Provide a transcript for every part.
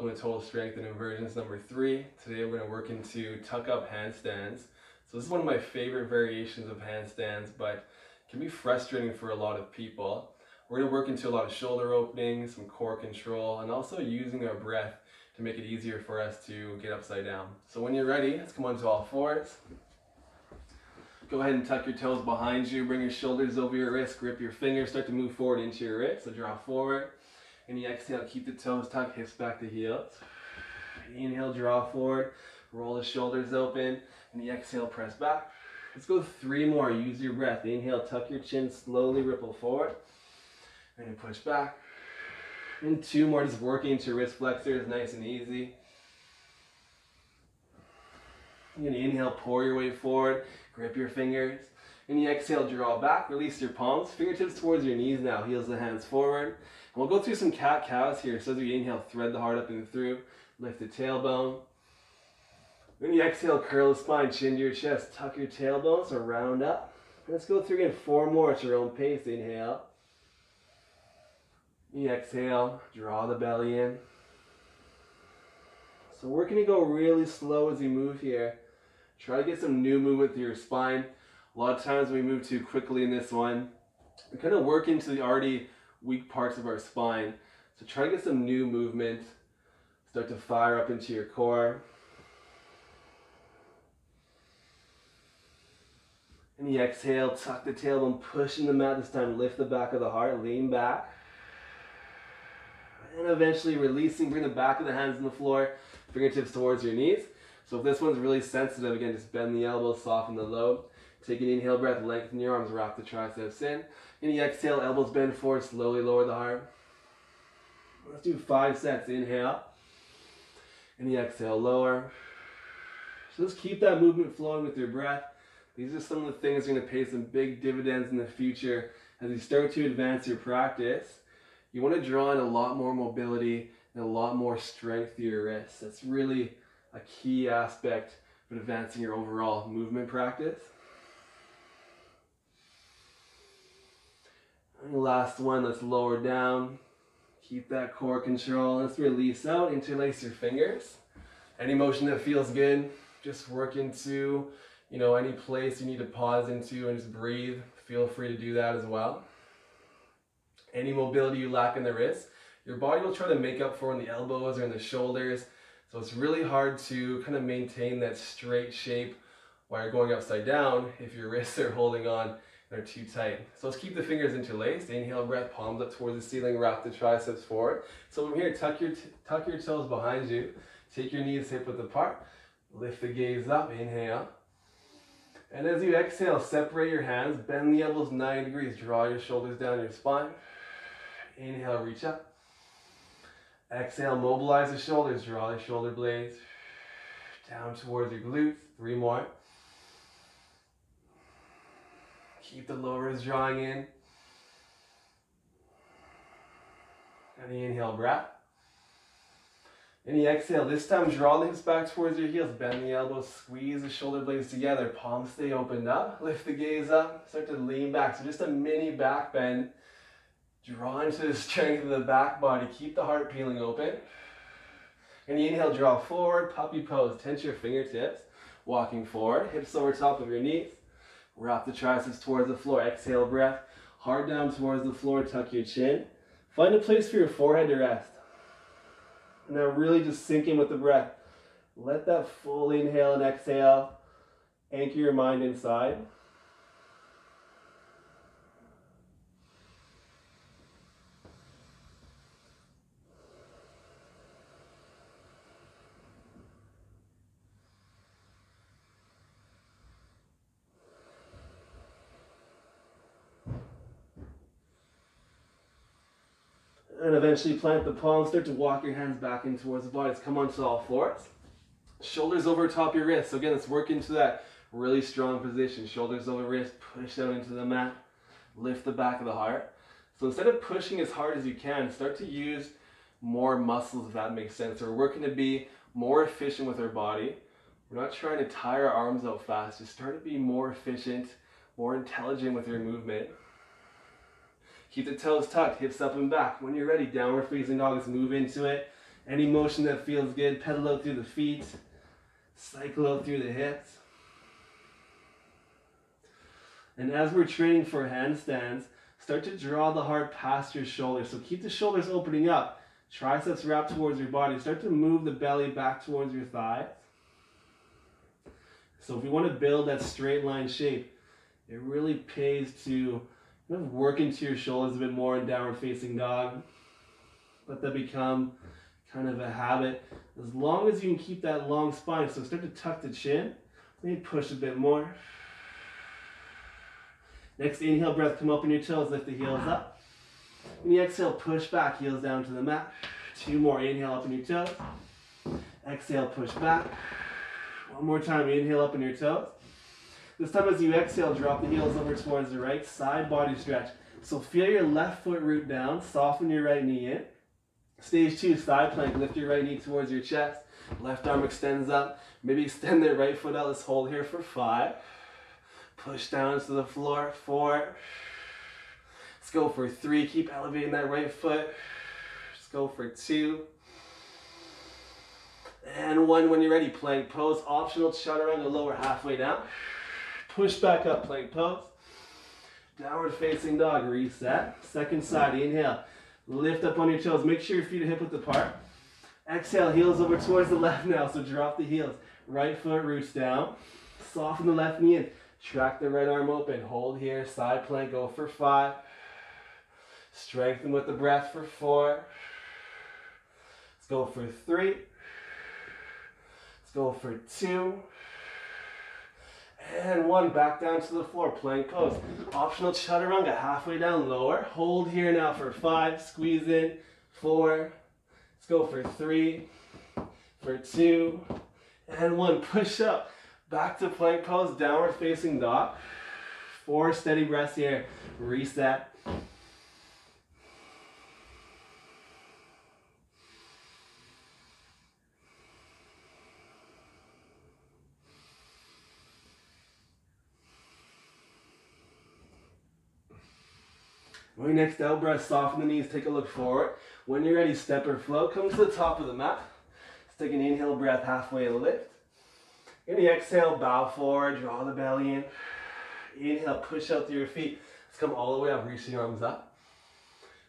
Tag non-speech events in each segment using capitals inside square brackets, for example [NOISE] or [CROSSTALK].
To Total Strength and Inversions number three. Today we're going to work into tuck up handstands. So this is one of my favorite variations of handstands, but can be frustrating for a lot of people. We're going to work into a lot of shoulder openings, some core control, and also using our breath to make it easier for us to get upside down. So when you're ready, let's come onto all fours. Go ahead and tuck your toes behind you, bring your shoulders over your wrists, grip your fingers, start to move forward into your wrist, so draw forward. And you exhale, keep the toes tucked, hips back to heels. Inhale, draw forward, roll the shoulders open, and you exhale, press back. Let's go three more, use your breath. Inhale, tuck your chin, slowly ripple forward. And push back. And two more, just working to wrist flexors, nice and easy. You're gonna inhale, pour your weight forward, grip your fingers. And you exhale, draw back, release your palms, fingertips towards your knees now, heels the hands forward. We'll go through some cat cows here. So as we inhale, thread the heart up and through, lift the tailbone. When you exhale, curl the spine, chin to your chest, tuck your tailbone, so round up. Let's go through again, four more at your own pace. Inhale. You exhale, draw the belly in. So we're gonna go really slow as we move here. Try to get some new movement through your spine. A lot of times we move too quickly in this one. We kind of work into the already weak parts of our spine. So try to get some new movement. Start to fire up into your core. And you exhale, tuck the tailbone, push in the mat this time. Lift the back of the heart, lean back. And eventually releasing, bring the back of the hands on the floor, fingertips towards your knees. So if this one's really sensitive, again, just bend the elbows, soften the lobe. Take an inhale breath, lengthen your arms, wrap the triceps in. And you exhale, elbows bend forward, slowly lower the heart. Let's do five sets. Inhale. And you exhale, lower. So just keep that movement flowing with your breath. These are some of the things that are going to pay some big dividends in the future as you start to advance your practice. You want to draw in a lot more mobility and a lot more strength to your wrists. That's really a key aspect of advancing your overall movement practice. Last one, let's lower down. Keep that core control. Let's release out, interlace your fingers. Any motion that feels good, just work into, you know, any place you need to pause into and just breathe. Feel free to do that as well. Any mobility you lack in the wrists, your body will try to make up for in the elbows or in the shoulders. So it's really hard to kind of maintain that straight shape while you're going upside down if your [LAUGHS] wrists are holding on they're too tight. So let's keep the fingers interlaced. Inhale breath, palms up towards the ceiling, wrap the triceps forward. So from here, tuck your, tuck your toes behind you. Take your knees hip width apart. Lift the gaze up, inhale. And as you exhale, separate your hands, bend the elbows 90 degrees, draw your shoulders down your spine. Inhale, reach up. Exhale, mobilize the shoulders, draw the shoulder blades down towards your glutes. Three more. Keep the lowers drawing in. And the inhale breath. And the exhale, this time draw the hips back towards your heels, bend the elbows, squeeze the shoulder blades together, palms stay opened up, lift the gaze up, start to lean back. So just a mini back bend. Draw into the strength of the back body, keep the heart peeling open. And the inhale, draw forward, puppy pose, tense your fingertips, walking forward, hips over top of your knees. Wrap the triceps towards the floor. Exhale, breath. Hard down towards the floor. Tuck your chin. Find a place for your forehead to rest. And now really just sink in with the breath. Let that full inhale and exhale anchor your mind inside. and eventually plant the palms. Start to walk your hands back in towards the bodies. Come onto all fours. Shoulders over top your wrists. So again, let's work into that really strong position. Shoulders over wrist, push down into the mat. Lift the back of the heart. So instead of pushing as hard as you can, start to use more muscles if that makes sense. So we're working to be more efficient with our body. We're not trying to tire our arms out fast. Just start to be more efficient, more intelligent with your movement. Keep the toes tucked, hips up and back. When you're ready, downward facing dog, let's move into it. Any motion that feels good, pedal out through the feet, cycle out through the hips. And as we're training for handstands, start to draw the heart past your shoulders. So keep the shoulders opening up, triceps wrapped towards your body. Start to move the belly back towards your thighs. So if we want to build that straight line shape, it really pays to work into your shoulders a bit more in downward facing dog. Let that become kind of a habit. As long as you can keep that long spine, so start to tuck the chin, maybe push a bit more. Next inhale breath, come up on your toes, lift the heels up. When you exhale, push back, heels down to the mat. Two more, inhale up on your toes. Exhale, push back. One more time, inhale up on your toes. This time as you exhale, drop the heels over towards the right side, body stretch. So feel your left foot root down, soften your right knee in. Stage two, side plank, lift your right knee towards your chest. Left arm extends up. Maybe extend that right foot out. Let's hold here for five. Push down to the floor, four. Let's go for three. Keep elevating that right foot. Let's go for two. And one when you're ready, plank pose. Optional chaturanga lower halfway down. Push back up, plank pose. Downward facing dog, reset. Second side, inhale. Lift up on your toes. Make sure your feet are hip width apart. Exhale, heels over towards the [LAUGHS] left now, so drop the heels. Right foot roots down. Soften the left knee in. Track the right arm open. Hold here. Side plank. Go for five. Strengthen with the breath for four. Let's go for three. Let's go for two. And one. Back down to the floor. Plank pose. Optional chaturanga. Halfway down. Lower. Hold here now for five. Squeeze in. Four. Let's go for three. For two. And one. Push up. Back to plank pose, downward facing dog. Four steady breaths here. Reset. When next out breath, soften the knees, take a look forward. When you're ready, step or float. Come to the top of the mat. Let's take an inhale breath, halfway lift. In the exhale, bow forward, draw the belly in. Inhale, push out through your feet. Let's come all the way up, reach the arms up.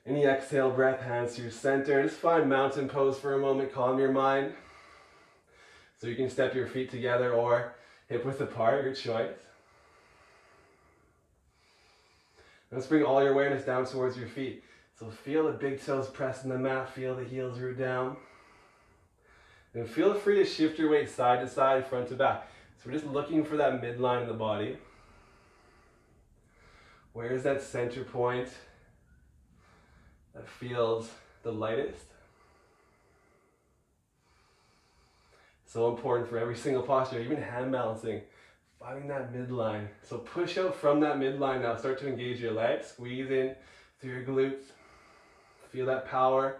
In the exhale, breath, hands to your center. Just find mountain pose for a moment, calm your mind. So you can step your feet together or hip width apart, your choice. Let's bring all your awareness down towards your feet. So feel the big toes press in the mat, feel the heels root down. And feel free to shift your weight side to side, front to back. So we're just looking for that midline of the body. Where is that center point that feels the lightest? So important for every single posture, even hand balancing, finding that midline. So push out from that midline now. Start to engage your legs, squeeze in through your glutes. Feel that power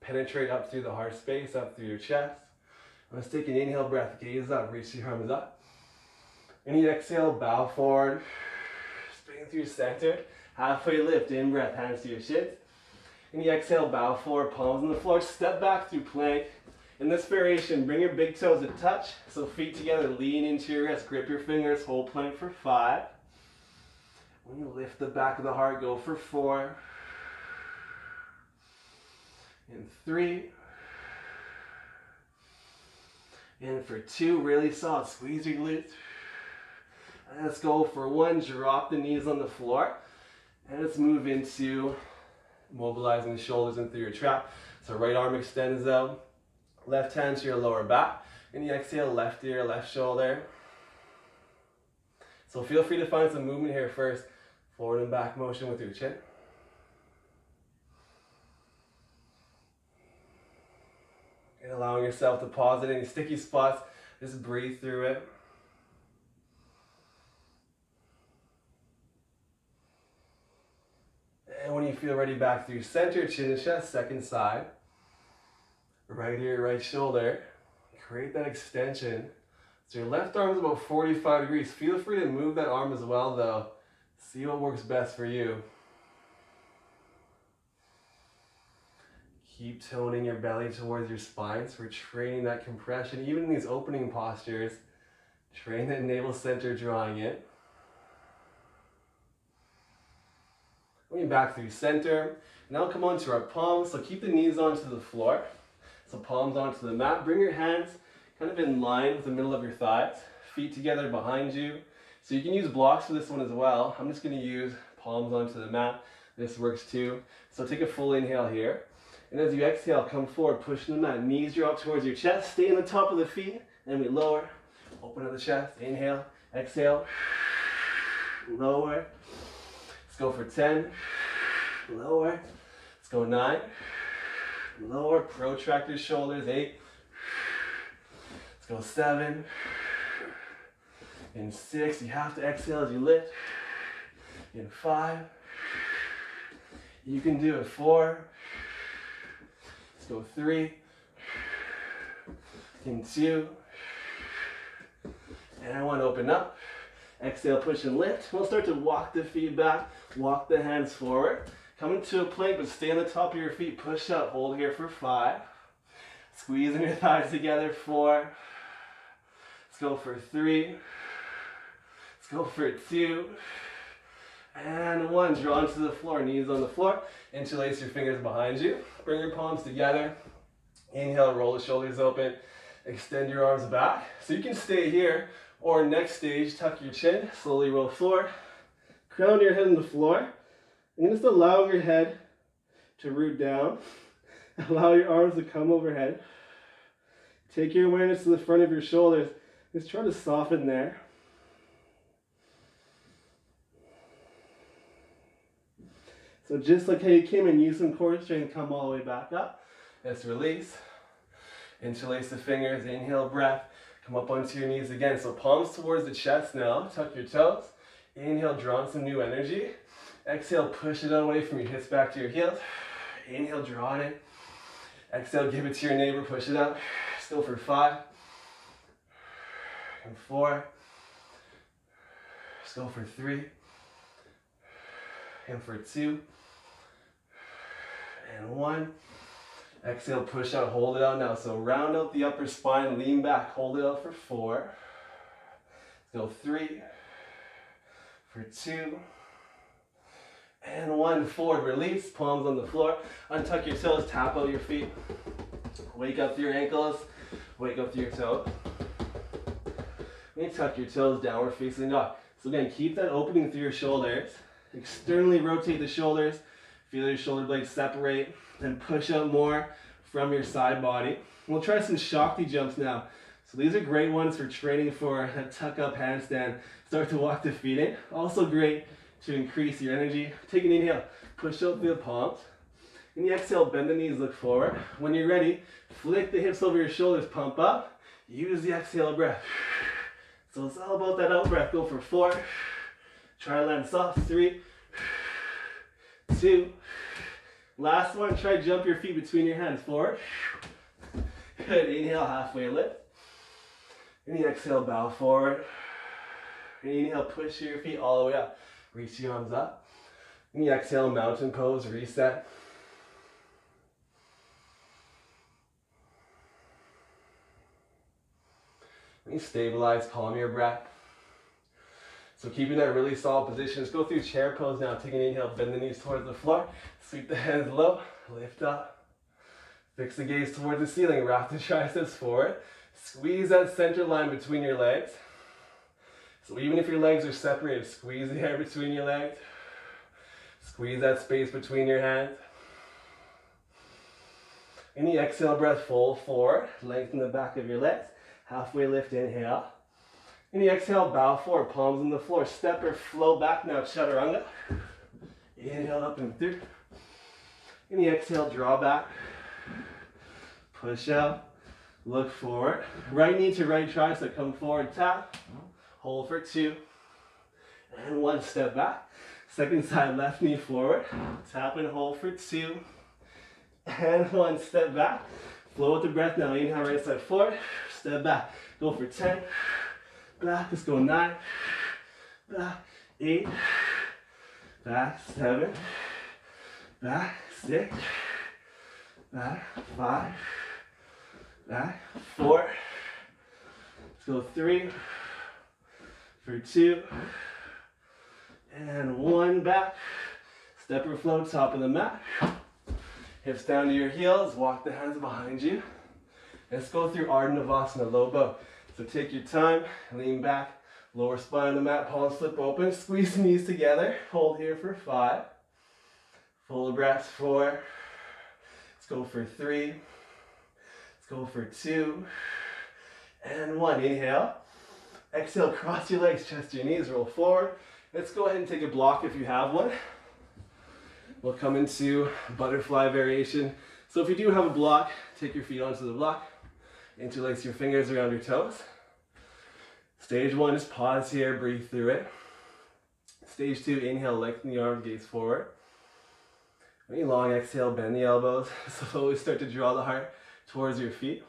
penetrate up through the heart space, up through your chest. Let's take an inhale breath, gaze up, reach your arms up. Any exhale, bow forward, spin through center, halfway lift, in breath, hands to your shins. Any exhale, bow forward, palms on the floor, step back through plank. In this variation, bring your big toes to touch, so feet together, lean into your wrist, grip your fingers, hold plank for five. When you lift the back of the heart, go for four. And three. And for two, really solid. Squeeze your glutes. And let's go for one. Drop the knees on the floor. And let's move into mobilizing the shoulders in through your trap. So right arm extends out. Left hand to your lower back. And you exhale, left ear, left shoulder. So feel free to find some movement here first. Forward and back motion with your chin. And allowing yourself to pause at any sticky spots. Just breathe through it. And when you feel ready, back through center, chin and chest, second side. Right ear, right shoulder. Create that extension. So your left arm is about 45 degrees. Feel free to move that arm as well though. See what works best for you. Keep toning your belly towards your spine. So we're training that compression, even in these opening postures. Train that navel center drawing in. Going back through center. Now come onto our palms. So keep the knees onto the floor. So palms onto the mat. Bring your hands kind of in line with the middle of your thighs. Feet together behind you. So you can use blocks for this one as well. I'm just going to use palms onto the mat. This works too. So take a full inhale here. And as you exhale, come forward, pushing the mat. Knees drop towards your chest. Stay in the top of the feet. And we lower. Open up the chest. Inhale. Exhale. Lower. Let's go for 10. Lower. Let's go 9. Lower. Protract your shoulders. 8. Let's go 7. In 6. You have to exhale as you lift. In 5. You can do it. 4. Let's go 3. In 2. And I want to open up. Exhale, push and lift. We'll start to walk the feet back, walk the hands forward. Come into a plank, but stay on the top of your feet. Push up, hold here for five. Squeezing your [LAUGHS] thighs together, four. Let's go for three. Let's go for two. And one, draw into the floor, knees on the floor. Interlace your fingers behind you. Bring your palms together. Inhale, roll the shoulders open. Extend your arms back. So you can stay here or next stage, tuck your chin, slowly roll forward. Crown your head on the floor. And just allow your head to root down. [LAUGHS] Allow your arms to come overhead. Take your awareness to the front of your shoulders. Just try to soften there. So just like how you came in, use some core strength, come all the way back up. Let's release. Interlace the fingers, inhale breath. Come up onto your knees again. So palms towards the chest now. Tuck your toes. Inhale, draw on some new energy. Exhale, push it away from your hips back to your heels. Inhale, draw it in. Exhale, give it to your neighbor, push it up. Still for five. And four. Let's go for three. And for two. And one. Exhale, push out, hold it out now. So round out the upper spine, lean back, hold it out for four. Let's go three, for two, and one. Forward, release, palms on the floor. Untuck your toes, tap out your feet. Wake up through your ankles, wake up through your toes. And tuck your toes, downward facing dog. So again, keep that opening through your shoulders. Externally rotate the shoulders. Feel your shoulder blades separate. Then push out more from your side body. We'll try some Shakti jumps now. So these are great ones for training for a tuck up handstand. Start to walk the feet in. Also great to increase your energy. Take an inhale, push out through the palms. And the exhale, bend the knees, look forward. When you're ready, flick the hips over your shoulders, pump up. Use the exhale breath. So it's all about that out breath. Go for four. Try to land soft. Three, two, Last one, try jump your feet between your hands. Forward. Good. Inhale, halfway lift. And you exhale, bow forward. Inhale, push your feet all the way up. Reach your arms up. And you exhale, mountain pose, reset. And stabilize, calm your breath. So keeping that really solid position. Let's go through chair pose now. Take an inhale, bend the knees towards the floor. Sweep the hands low, lift up. Fix the gaze towards the ceiling, wrap the [LAUGHS] triceps forward. Squeeze that center line between your legs. So even if your legs are separated, squeeze the air between your legs. Squeeze that space between your hands. In the exhale breath, fold forward, lengthen the back of your legs. Halfway lift, inhale. In the exhale, bow forward, palms on the floor. Step or flow back now, chaturanga. Inhale up and through. In the exhale, draw back. Push out. Look forward. Right knee to right tricep, come forward, tap. Hold for two. And one step back. Second side, left knee forward. Tap and hold for two. And [LAUGHS] one step back. Flow with the breath now. Inhale, right side forward. Step back. Go for 10 back, let's go nine, back, eight, back, seven, back, six, back, five, back, four. Let's go three, for two, and one back. Step or flow, top of the mat. Hips down to your heels, walk the hands behind you. Let's go through Ardha Navasana, low bow. So take your time, lean back, lower spine on the mat, palms flip open, squeeze knees together. Hold here for five. Full breaths, four. Let's go for three. Let's go for two. And one. Inhale. Exhale, cross your legs, chest your knees, roll forward. Let's go ahead and take a block if you have one. We'll come into butterfly variation. So if you do have a block, take your feet onto the block. Interlace your fingers around your toes. Stage one is pause here, breathe through it. Stage two, inhale, lengthen the arms, gaze forward. Very long exhale, bend the elbows. [LAUGHS] Slowly start to draw the heart towards your feet.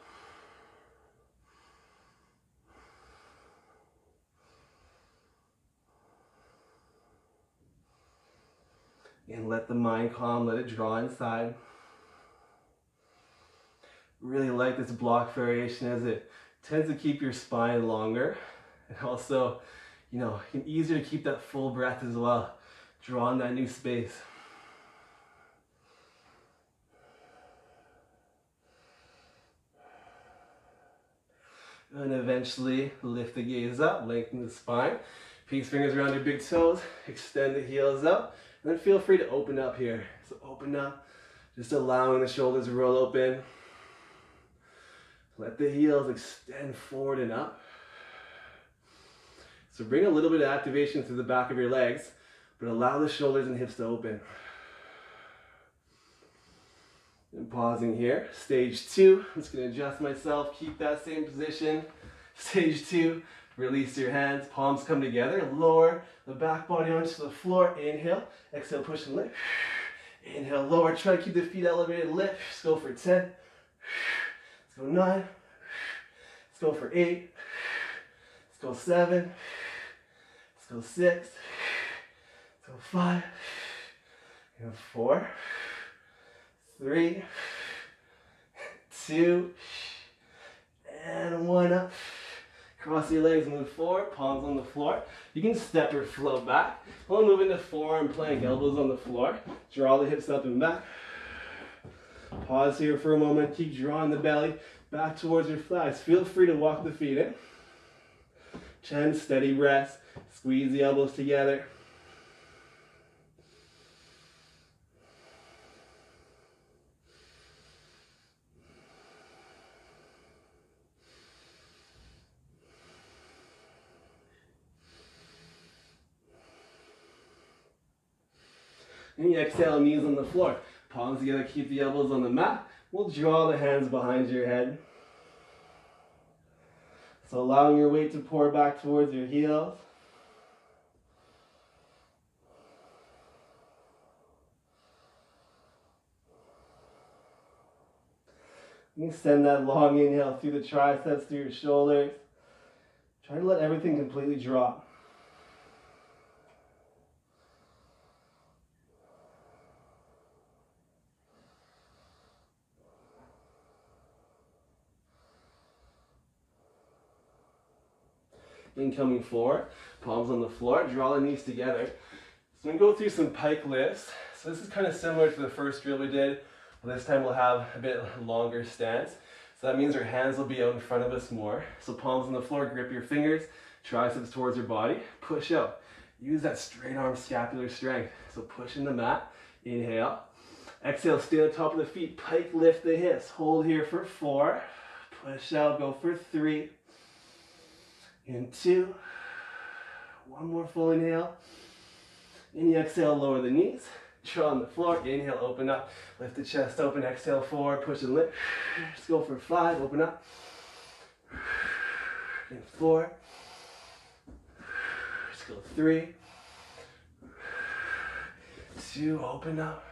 And let the mind calm, let it draw inside. Really like this block variation as it tends to keep your spine longer and also, you know, easier to keep that full breath as well, drawing that new space. And eventually lift the gaze up, lengthen the spine. Peace fingers around your big toes, extend the heels up, then feel free to open up here. So open up, just allowing the shoulders to roll open. Let the heels extend forward and up. So bring a little bit of activation through the back of your legs, but allow the shoulders and hips to open. And pausing here. Stage two, I'm just gonna adjust myself, keep that same position. Stage two, release your hands, palms come together, lower the back body onto the floor. Inhale, exhale, push and lift. Inhale, lower, try to keep the feet elevated, lift. Let's go for 10. Let's go nine. Let's go for eight. Let's go seven. Let's go six. Let's go five. And four three, two, and one up. Cross your legs, move forward, palms on the floor. You can step or flow back. We'll move into forearm plank, elbows on the floor. Draw the hips up and back. Pause here for a moment. Keep drawing the belly back towards your thighs. Feel free to walk the feet in. Chin, steady rest. Squeeze the elbows together. And you exhale, knees on the floor. Palms together, keep the elbows on the mat. We'll draw the hands behind your head. So allowing your weight to pour back towards your heels. You send that long inhale through the triceps, through your shoulders. Try to let everything completely drop. Incoming floor, palms on the floor, draw the knees together. So gonna go through some pike lifts. So this is kind of similar to the first drill we did. This time we'll have a bit longer stance. So that means our hands will be out in front of us more. So palms on the floor, grip your fingers, triceps towards your body, push out. Use that straight arm scapular strength. So push in the mat, inhale. Exhale, stay on top of the feet, pike lift the hips. Hold here for four. Push out, go for three, and two. One more full inhale. And you exhale, lower the knees. Draw on the floor. Inhale, open up. Lift the chest open. Exhale, forward. Push and lift. Let's go for five. Open up. And four. Let's go three. Two. Open up.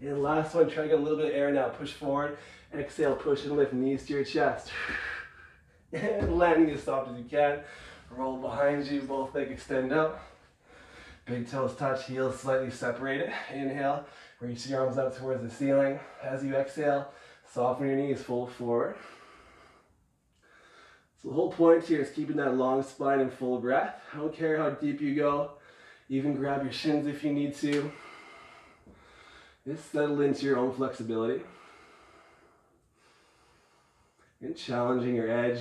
And last one. Try to get a little bit of air now. Push forward. Exhale, push and lift. Knees to your chest [LAUGHS] and landing as soft as you can. Roll behind you, both legs extend out. Big toes touch, heels slightly separated. Inhale, Reach the arms up towards the ceiling. As you exhale, soften your knees, fold forward. So the whole point here is keeping that long spine and full breath. I don't care how deep you go. Even grab your shins if you need to. Just settle into your own flexibility. And challenging your edge.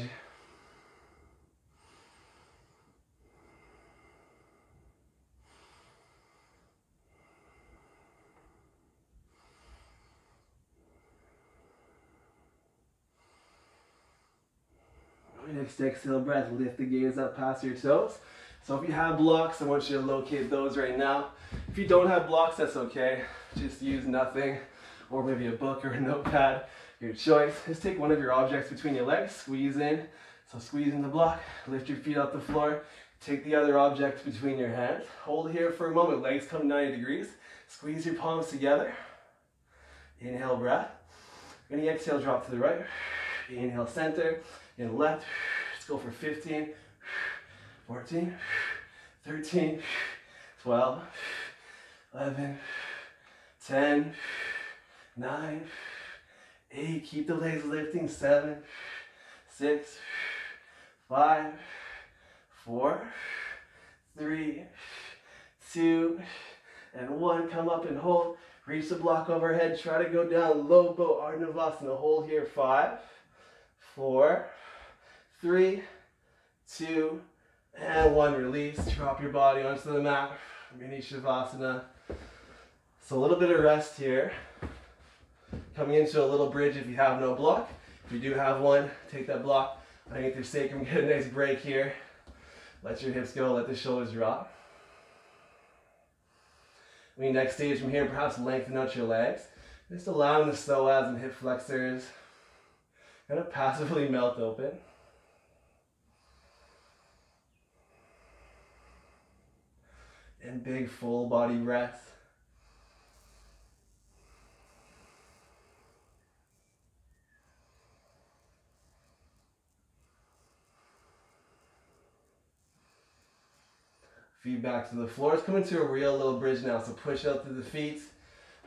Next exhale breath, lift the gaze up past your toes. So if you have blocks, I want you to locate those right now. If you don't have blocks, that's okay. Just use nothing or maybe a book or a notepad, your choice. Just take one of your objects between your legs, squeeze in. So squeeze in the block, lift your feet off the floor, take the other object between your hands. Hold here for a moment, legs come 90 degrees. Squeeze your palms together. Inhale, breath. Any exhale, drop to the right. Inhale, center. and left. Let's go for 15. 14, 13, 12, 11, 10, 9, 8. Keep the legs lifting. 7, 6, 5, 4, 3, 2, and 1. Come up and hold. Reach the block overhead. Try to go down. Low boat. Ardha Navasana. Hold here. 5, 4, 3, 2, and one, release. Drop your body onto the mat. Mini Shavasana. So a little bit of rest here. Coming into a little bridge if you have no block. If you do have one, take that block underneath your sacrum. Get a nice break here. Let your hips go. Let the shoulders drop. We next stage from here, perhaps lengthen out your legs. Just allowing the psoas and hip flexors kind of passively [LAUGHS] melt open. and big full body breath. Feet back to the floor. Let's come into a real little bridge now. So push out through the feet.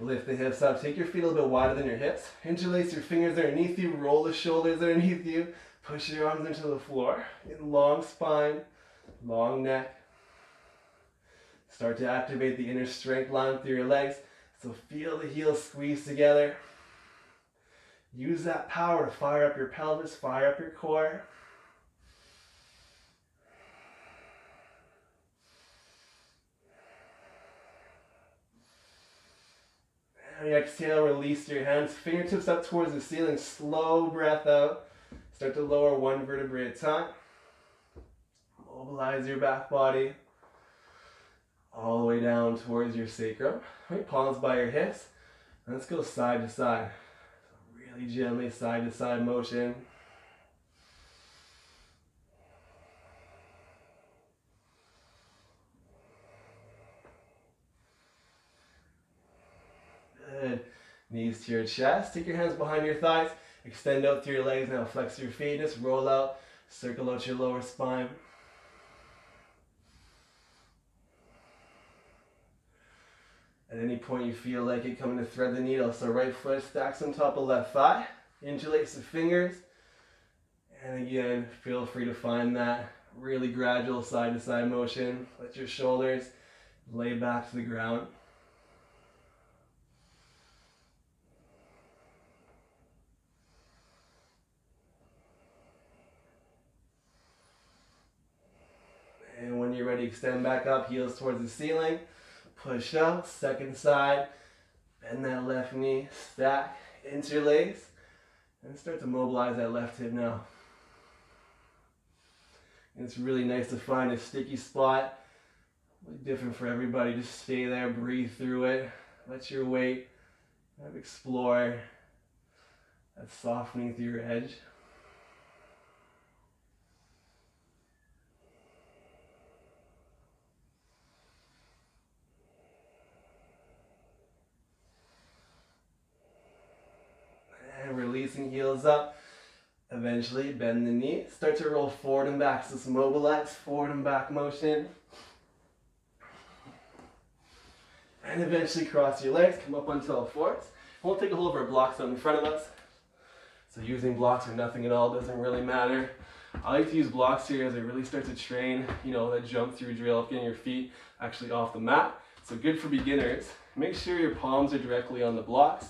Lift the hips up. Take your feet a little bit wider than your hips. Interlace your fingers underneath you. Roll the shoulders underneath you. Push your arms into the floor. Long spine, long neck. Start to activate the inner strength line through your legs. So feel the heels squeeze together. Use that power to fire up your pelvis, fire up your core. Exhale, release your hands, fingertips up towards the ceiling, slow breath out. Start to lower one vertebrae at a time. Mobilize your back body all the way down towards your sacrum. Right, palms by your hips. Let's go side to side. Really gently side to side motion. Good. Knees to your chest. Take your hands behind your thighs. Extend out through your legs. Now flex your feet. Just roll out. Circle out your lower spine. At any point you feel like it coming to thread the needle. So right foot stacks on top of left thigh. Interlace the fingers. And again, feel free to find that really gradual side to side motion. Let your shoulders lay back to the ground. And when you're ready, extend back up, heels towards the ceiling. Push up, second side. Bend that left knee, stack, interlace. And start to mobilize that left hip now. And it's really nice to find a sticky spot. Different for everybody. Just stay there, breathe through it. Let your weight explore that softening through your edge. Releasing heels up. Eventually bend the knee, start to roll forward and back. So mobilize, forward and back motion. And eventually cross your legs, come up onto all fours. we'll take a hold of our blocks out in front of us. So using blocks or nothing at all doesn't really matter. I like to use blocks here as I really start to train, you know, that jump through drill of getting your feet actually off the mat. So good for beginners. Make sure your palms are directly on the blocks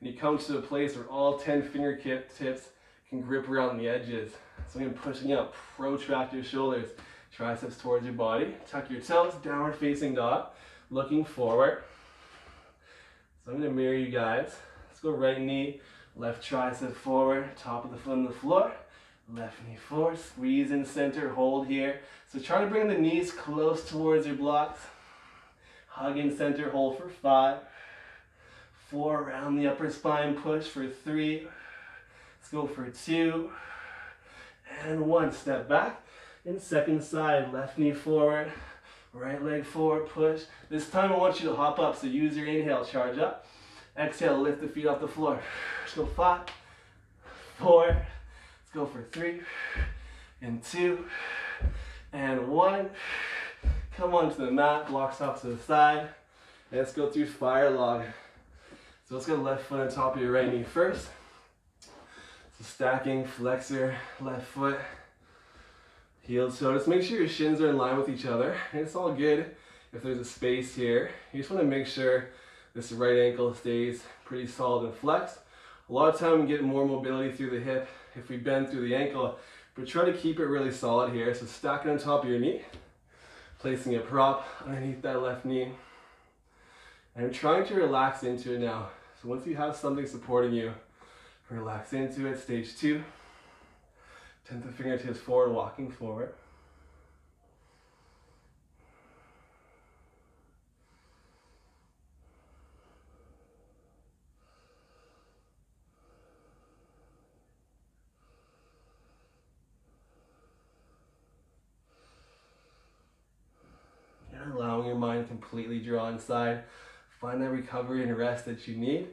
and you come to a place where all 10 fingertips can grip around the edges. So again, pushing up, protract your shoulders, triceps towards your body, tuck your toes, downward facing dog, looking forward. So I'm gonna mirror you guys. Let's go right knee, left tricep forward, top of the foot on the floor, left knee forward, squeeze in center, hold here. So try to bring the knees close towards your blocks. Hug in center, hold for five, four, around the upper spine, push for three. Let's go for two, and one. Step back, in second side, left knee forward, right leg forward, push. This time I want you to hop up, so use your inhale, charge up. Exhale, lift the feet off the floor. Let's go five, four, let's go for three, and two, and one. Come onto the mat, blocks off to the side. Let's go through fire log. So let's go left foot on top of your right knee first. So stacking, flexor, left foot, heel toe. Just make sure your shins are in line with each other. And it's all good if there's a space here. You just want to make sure this right ankle stays pretty solid and flexed. A lot of time we get more mobility through the hip if we bend through the ankle, but try to keep it really solid here. So stack it on top of your knee, placing a prop underneath that left knee. And I'm trying to relax into it now. So once you have something supporting you, relax into it. Stage two, tent the fingertips forward, walking forward. allowing your mind completely draw inside. Find that recovery and rest that you need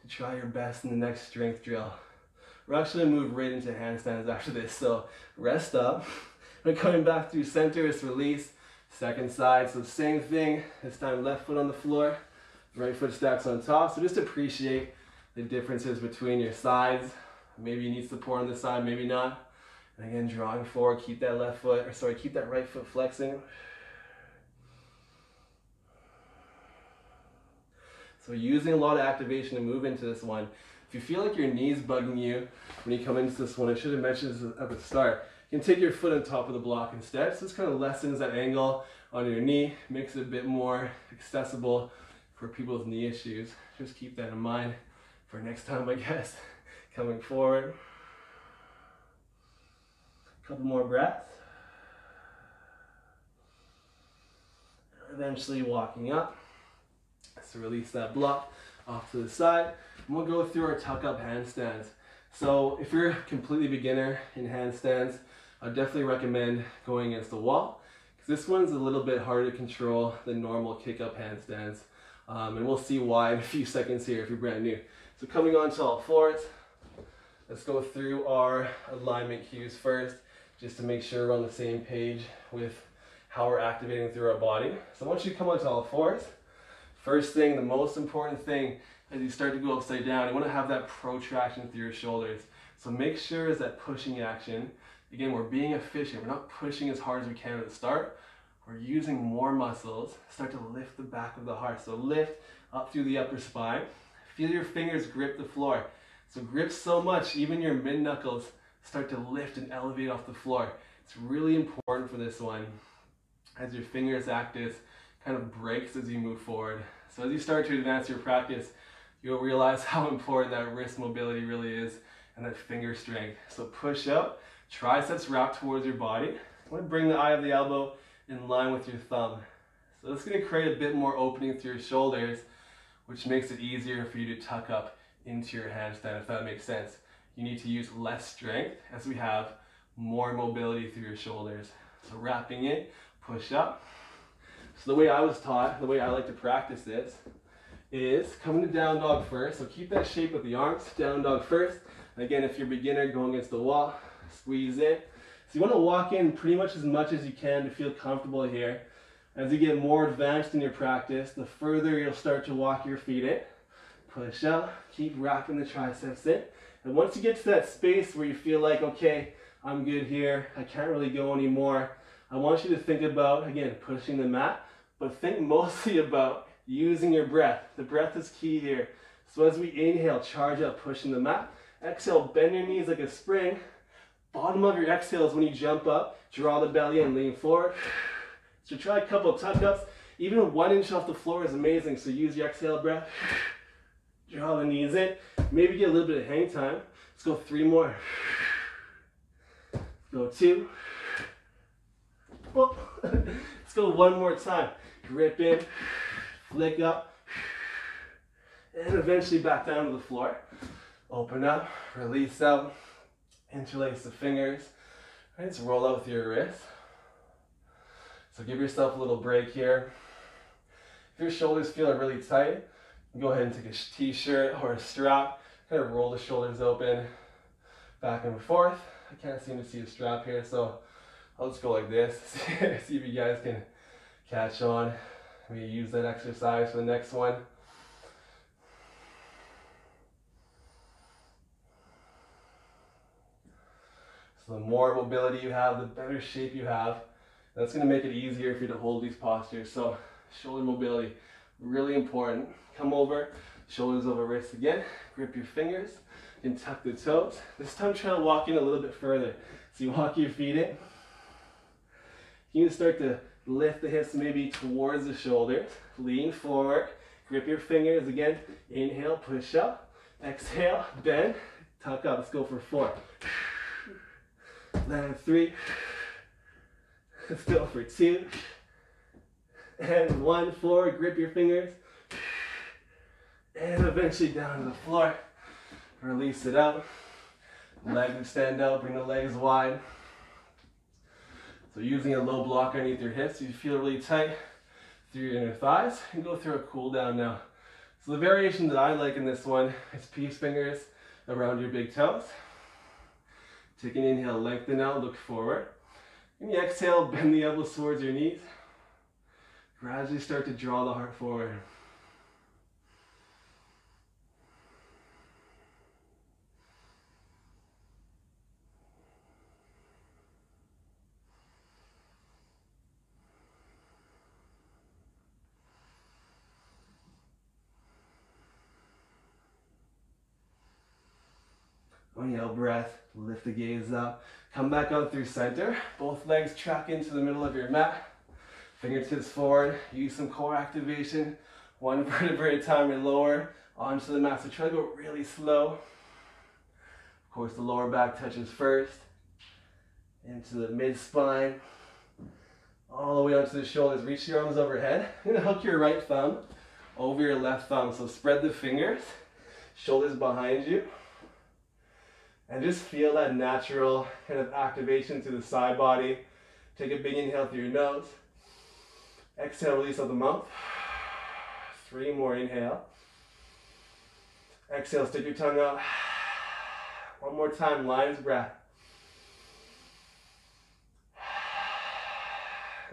to try your best in the next strength drill. We're actually gonna move right into handstands after this, so rest up. [LAUGHS] We're coming back through center, it's release. Second side, so same thing, this time left foot on the floor, right foot stacks on top. So just appreciate the differences between your sides. Maybe you need support on this side, maybe not. And again, drawing forward, keep that left foot, or sorry, keep that right foot flexing. So using a lot of activation to move into this one. If you feel like your knee's bugging you when you come into this one, I should have mentioned this at the start. You can take your foot on top of the block instead. So this kind of lessens that angle on your knee, makes it a bit more accessible for people's knee issues. Just keep that in mind for next time, I guess. [LAUGHS] Coming forward. Couple more breaths. Eventually walking up. So release that block off to the side. And we'll go through our tuck up handstands. So if you're a completely beginner in handstands, I definitely recommend going against the wall because this one's a little bit harder to control than normal kick up handstands. Um, and we'll see why in a few seconds here if you're brand new. So coming on to all fours, let's go through our alignment cues first just to make sure we're on the same page with how we're activating through our body. So once you to come onto all fours, First thing, the most important thing as you start to go upside down, you want to have that protraction through your shoulders. So make sure is that pushing action. Again, we're being efficient. We're not pushing as hard as we can at the start. We're using more muscles. Start to lift the back of the heart. So lift up through the upper spine. Feel your fingers grip the floor. So grip so much, even your mid knuckles start to lift and elevate off the floor. It's really important for this one. As your fingers act as kind of brakes as you move forward. So as you start to advance your practice, you'll realize [LAUGHS] how important that wrist mobility really is and that finger strength. So push up, triceps wrap towards your body. I want to bring the eye of the elbow in line with your thumb. So that's going to create a bit more opening through your shoulders, which makes it easier for you to tuck up into your handstand, if that makes sense. You need to use less strength as we have more mobility through your shoulders. So wrapping it, push up, so the way I was taught, the way I like to practice this, is coming to down dog first. So keep that shape with the arms, down dog first. Again, if you're a beginner, going against the wall, squeeze in. So you want to walk in pretty much as much as you can to feel comfortable here. As you get more advanced in your practice, the further you'll start to walk your feet in. Push up, keep wrapping the triceps in. And once you get to that space where you feel like, okay, I'm good here, I can't really go anymore, I want you to think about, again, pushing the mat, but think mostly [LAUGHS] about using your breath. The breath is key here. So as we inhale, charge up, pushing the mat. Exhale, bend your knees like a spring. Bottom of your exhale is when you jump up, draw the belly in, lean forward. [SIGHS] So try a couple tuck ups. Even one inch off the floor is amazing. So use your exhale breath. [SIGHS] Draw the knees in. Maybe get a little bit of hang time. Let's go three more. [SIGHS] Go two. [LAUGHS] [LAUGHS] Let's go one more time. Grip in, flick up, and eventually back down to the floor. Open up, release out, interlace the fingers. Right, just roll out with your wrist. So give yourself a little break here. If your shoulders feel really tight, go ahead and take a t-shirt or a strap. Kind of roll the shoulders open, back and forth. I can't seem to see a strap here, so I'll just go like this. [LAUGHS] see if you guys can catch on. We use that exercise for the next one. So the more mobility you have, the better shape you have. That's gonna make it easier for you to hold these postures. So shoulder mobility, really important. Come over, shoulders over wrists again. Grip your fingers and tuck the toes. This time try to walk in a little bit further. So you walk your feet in. You can start to lift the hips maybe towards the shoulders. Lean forward, grip your fingers again. Inhale, push up. Exhale, bend, tuck up. Let's go for four. Land three. Let's go for two. And one, four. grip your fingers. And eventually down to the floor. Release it out. Legs extend out, bring the legs wide. So using a low block underneath your hips, you feel really tight through your inner thighs, and go through a cool down now. So the variation that I like in this one is peace fingers around your big toes. Take an inhale, lengthen out, look forward. And you exhale, bend the elbows towards your knees. Gradually start to draw the heart forward. Oh, Inhale, breath, lift the gaze up. Come back out through center. Both legs track into the middle of your mat. Fingertips forward. Use some core activation. One [LAUGHS] vertebrae at a time and lower onto the mat. So try to go really slow. Of course, the lower back touches first. Into the mid spine. All the way onto the shoulders. Reach your arms overhead. You're [LAUGHS] gonna hook your right thumb over your left thumb. So spread the fingers. Shoulders behind you. And just feel that natural kind of activation through the side body. Take a big inhale through your nose. Exhale, release out the mouth. Three more, inhale. Exhale, stick your tongue out. One more time, lion's breath.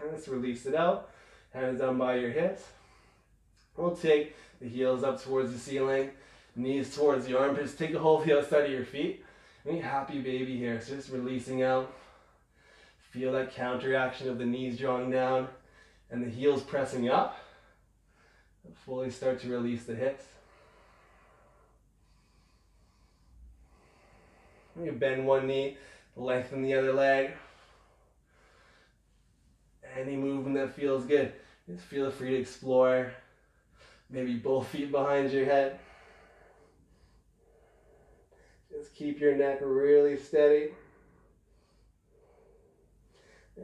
And let's release it out. Hands down by your hips. We'll take the heels up towards the ceiling, knees towards the armpits. Take a of the outside of your feet. Any happy baby here. So just releasing out. Feel that counteraction of the knees drawing down and the heels pressing up. Fully start to release the hips. You bend one knee, lengthen the other leg. Any movement that feels good. Just feel free to explore. Maybe both feet behind your head. Just keep your neck really steady.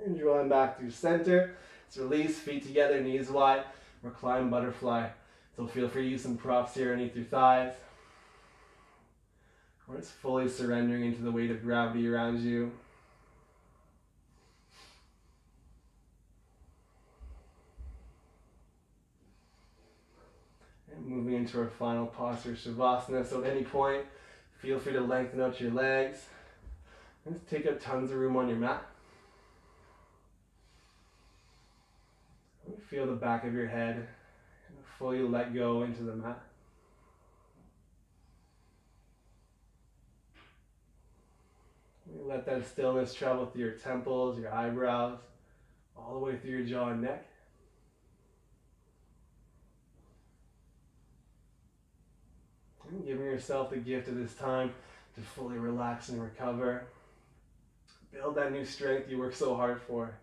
And drawing back through center. Let's release, feet together, knees wide. Recline butterfly. So feel free to use some props here underneath your thighs. Or just fully surrendering into the weight of gravity around you. And moving into our final posture, Shavasana. So at any point, Feel free to lengthen out your legs. Just take up tons of room on your mat. Feel the back of your head fully let go into the mat. Let that stillness travel through your temples, your eyebrows, all the way through your jaw and neck. Giving yourself the gift of this time to fully relax and recover. Build that new strength you work so hard for.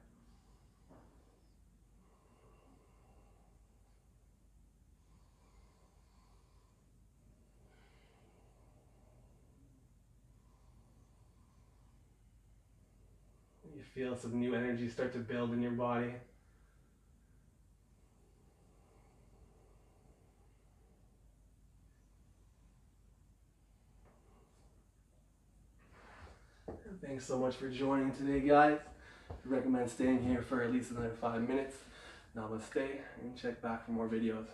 You feel some new energy start to build in your body. Thanks so much for joining today, guys. I recommend staying here for at least another five minutes. Namaste, and check back for more videos.